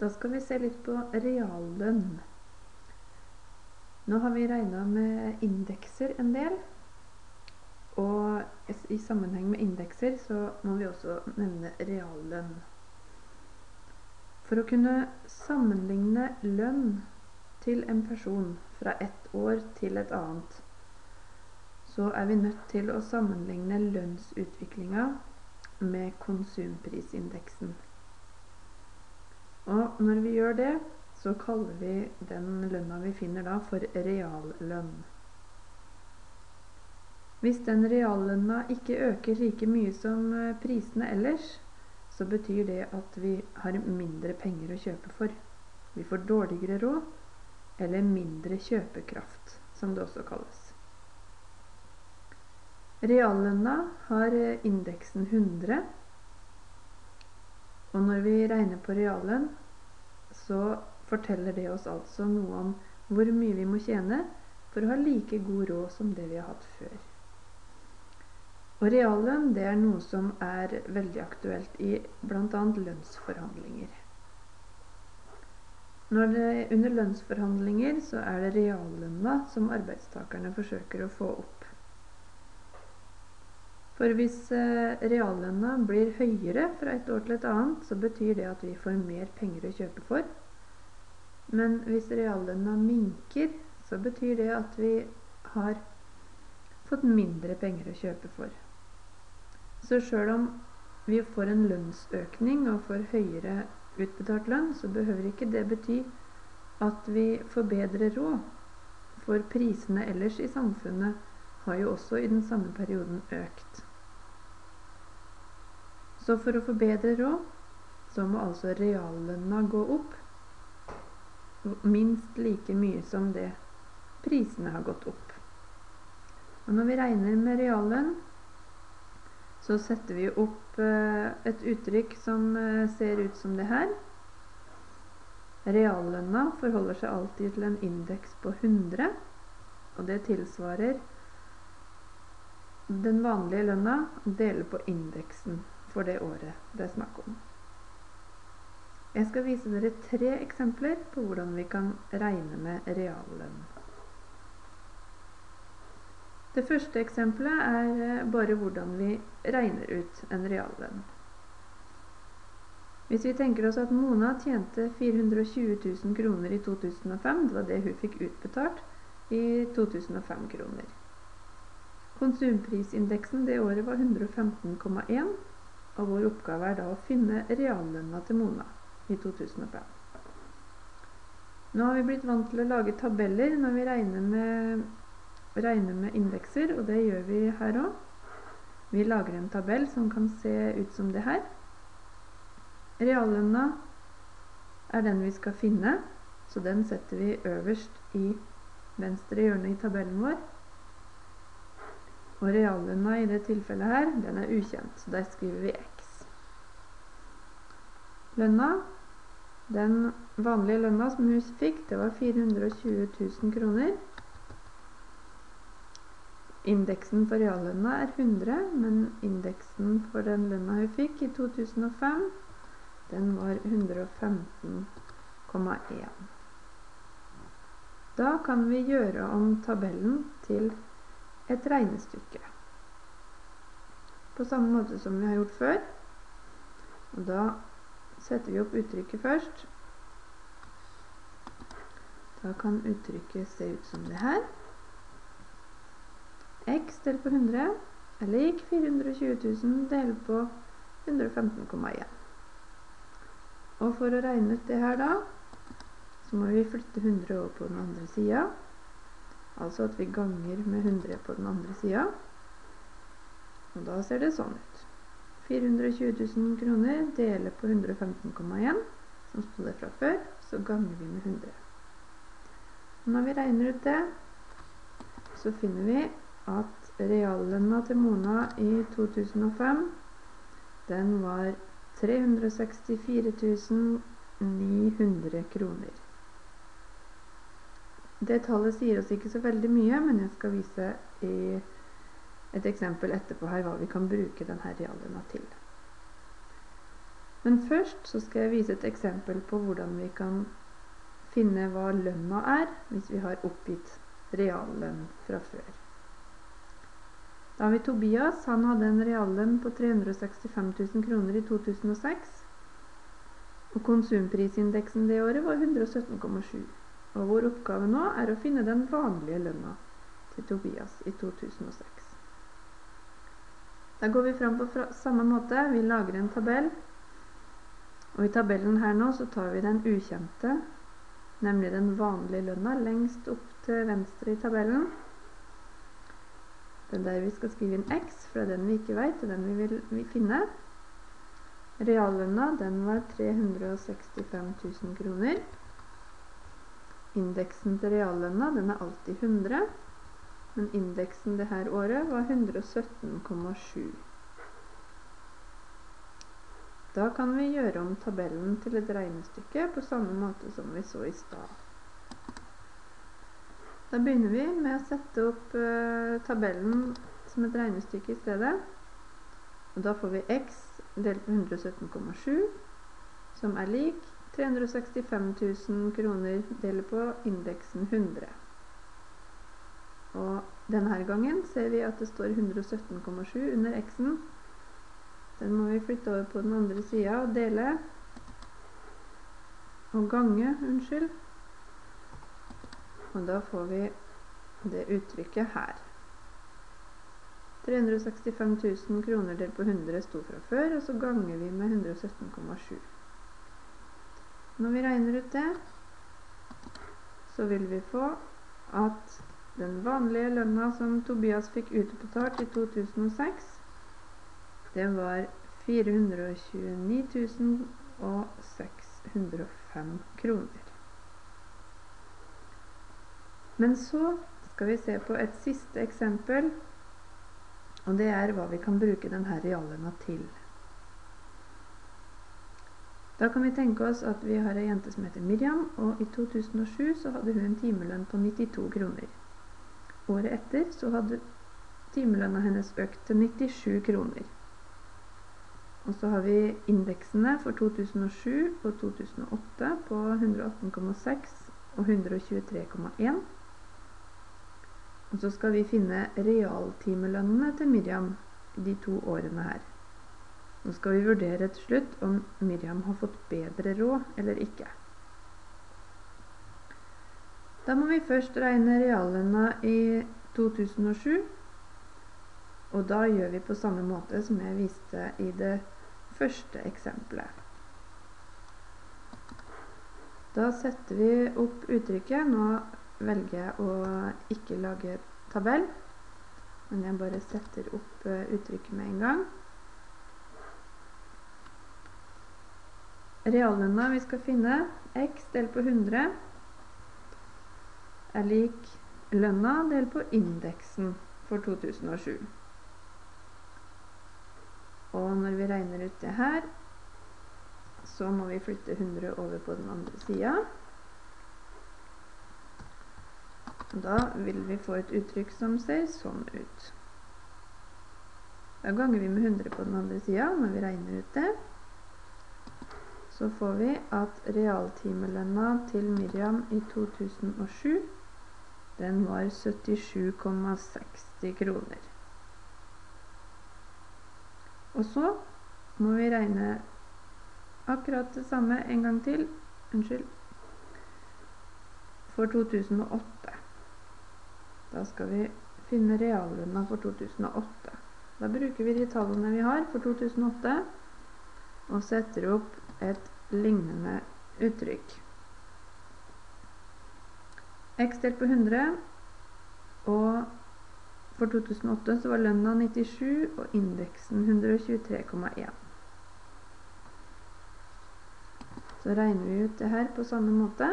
Da skal vi se litt på reallønn. Nå har vi regna med indekser en del. Og i sammenheng med indekser så må vi også nevne reallønn. For å kunne sammenligne lønn til en person fra ett år til et annet, så er vi nødt til å sammenligne lønnsutviklinga med konsumprisindeksen. Og når vi gjør det, så kaller vi den lønna vi finner da, for reallønn. Hvis den reallønna ikke øker like mye som eh, prisene ellers, så betyr det at vi har mindre penger å kjøpe for. Vi får dårligere råd, eller mindre kjøpekraft, som det også kalles. Reallønna har eh, indeksen 100. Og når vi regner på reallønn, så forteller det oss altså noe om hvor mye vi må tjene for å ha like god råd som det vi har hatt før. Og reallønn det er noe som er veldig aktuelt i bl.a. lønnsforhandlinger. Når det, under lønnsforhandlinger så er det reallønna som arbeidstakerne forsøker å få opp. For hvis eh, reallønna blir høyere fra et år til et annet, så betyr det at vi får mer penger å kjøpe for. Men hvis reallønna minker, så betyr det at vi har fått mindre penger å kjøpe for. Så sjøl om vi får en lønnsøkning og får høyere utbetalt lønn, så behøver ikke det bety at vi får bedre råd. For prisene ellers i samfunnet har jo også i den samme perioden økt. Så for å få bedre råd, så må altså reallønna gå opp minst like mye som det prisene har gått opp. Og når vi regner med reallønn, så setter vi opp eh, et uttrykk som eh, ser ut som det her. Reallønna forholder seg alltid til en indeks på 100, og det tilsvarer den vanlige lønna deler på indeksen for det året det er snakk om. Jeg skal vise dere tre eksempler på hvordan vi kan regne med reallønn. Det første eksempelet er eh, bare hvordan vi regner ut en reallønn. Hvis vi tenker oss at Mona tjente 420 000 kroner i 2005, det var det hun fikk utbetalt i 2005-kroner. Konsumprisindeksen det året var 115,1, og vår oppgave er da å finne reallønna til Mona i 2005. Nå har vi blitt vant til å lage tabeller når vi regner med, regner med indekser, og det gjør vi her òg. Vi lager en tabell som kan se ut som det her. Reallønna er den vi skal finne, så den setter vi øverst i venstre hjørne i tabellen vår. Og reallønna i det tilfellet her, den er ukjent, så der skriver vi X. Lønna den vanlige lønna som hun fikk, det var 420 000 kroner. Indeksen for reallønna er 100, men indeksen for den lønna hun fikk i 2005, den var 115,1. Da kan vi gjøre om tabellen til et regnestykke. På samme måte som vi har gjort før. Og da setter vi opp uttrykket først. Da kan uttrykket se ut som det her. X delt på 100 er lik 420 000 delt på 115,1. Og for å regne ut det her da, så må vi flytte 100 over på den andre sida. Altså at vi ganger med 100 på den andre sida. Og da ser det sånn ut. 420 000 kroner deler på 115,1, som sto der fra før, så ganger vi med 100. Og når vi regner ut det, så finner vi at reallønna til Mona i 2005, den var 364 900 kroner. Det tallet sier oss ikke så veldig mye, men jeg skal vise i et eksempel etterpå her hva vi kan bruke denne reallønna til. Men først så skal jeg vise et eksempel på hvordan vi kan finne hva lønna er hvis vi har oppgitt reallønn fra før. Da har vi Tobias. Han hadde en reallønn på 365 000 kroner i 2006. Og konsumprisindeksen det året var 117,7. Og vår oppgave nå er å finne den vanlige lønna til Tobias i 2006. Da går vi fram på samme måte. Vi lager en tabell. Og i tabellen her nå så tar vi den ukjente, nemlig den vanlige lønna, lengst opp til venstre i tabellen. Er der vi skal skrive inn X, for det er den vi ikke vet, er den vi vil finne. Reallønna den var 365 000 kroner. Indeksen til reallønna den er alltid 100, men indeksen det her året var 117,7. Da kan vi gjøre om tabellen til et regnestykke på samme måte som vi så i stad. Da begynner vi med å sette opp uh, tabellen som et regnestykke i stedet. Og da får vi x delt med 117,7, som er lik 365 000 kroner deler på indeksen 100. Og denne gangen ser vi at det står 117,7 under x-en. Den må vi flytte over på den andre sida og dele. Og gange, unnskyld. Og da får vi det uttrykket her. 365 000 kroner delt på 100 sto fra før, og så ganger vi med 117,7. Når vi regner ut det, så vil vi få at den vanlige lønna som Tobias fikk utbetalt i 2006, det var 429 605 kroner. Men så skal vi se på et siste eksempel og det er hva vi kan bruke denne reallønna til. Da kan vi tenke oss at vi har ei jente som heter Miriam, og i 2007 så hadde hun en timelønn på 92 kroner. Året etter så hadde timelønna hennes økt til 97 kroner. Og så har vi indeksene for 2007 og 2008 på 118,6 og 123,1. Og så skal vi finne realtimelønnene til Miriam de to årene her. Nå skal vi vurdere til slutt om Miriam har fått bedre råd eller ikke. Da må vi først regne reallønna i 2007. Og da gjør vi på samme måte som jeg viste i det første eksempelet. Da setter vi opp uttrykket. Nå velger jeg å ikke lage tabell, men jeg bare setter opp eh, uttrykket med en gang. Reallønna vi skal finne, x delt på 100, er lik lønna delt på indeksen for 2007. Og når vi regner ut det her, så må vi flytte 100 over på den andre siden. Da vil vi få et uttrykk som ser sånn ut. Da ganger vi med 100 på den andre sida når vi regner ut det. Så får vi at realtimelønna til Miriam i 2007 den var 77,60 kroner. Og så må vi regne akkurat det samme en gang til. Unnskyld. For 2008. Da skal vi finne reallønna for 2008. Da bruker vi de tallene vi har for 2008 og setter opp et lignende uttrykk. X delt på 100, og for 2008 så var lønna 97 og indeksen 123,1. Så regner vi ut det her på samme måte.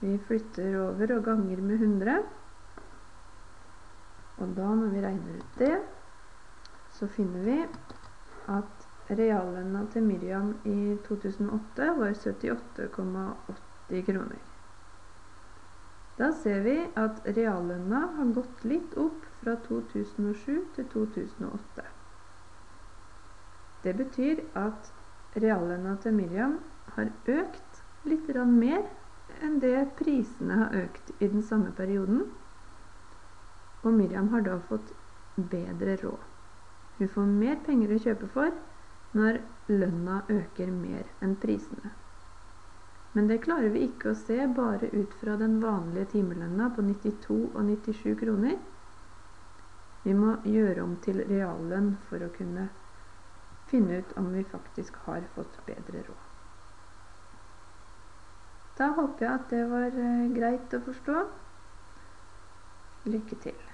Vi flytter over og ganger med 100. Og da, når vi regner ut det, så finner vi at reallønna til Miriam i 2008 var 78,80 kroner. Da ser vi at reallønna har gått litt opp fra 2007 til 2008. Det betyr at reallønna til Miriam har økt litt mer enn det prisene har økt i den samme perioden. Og Miriam har da fått bedre råd. Hun får mer penger å kjøpe for når lønna øker mer enn prisene. Men det klarer vi ikke å se bare ut fra den vanlige timelønna på 92 og 97 kroner. Vi må gjøre om til reallønn for å kunne finne ut om vi faktisk har fått bedre råd. Da håper jeg at det var eh, greit å forstå. Lykke til.